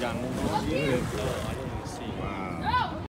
อย่างมุมนี้